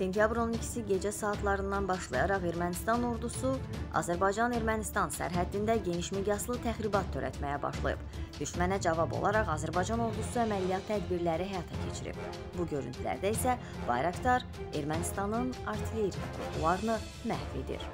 Sentyabrın 12-si gecə saatlarından başlayaraq Ermənistan ordusu Azərbaycan-Ermənistan sərhəddində geniş miqyaslı təxribat törətməyə başlayıb. Düşmənə cavab olaraq Azərbaycan ordusu əməliyyat tədbirləri həyata keçirib. Bu görüntülərdə isə Bayraktar Ermənistanın artilleriya qurğularını məhv edir.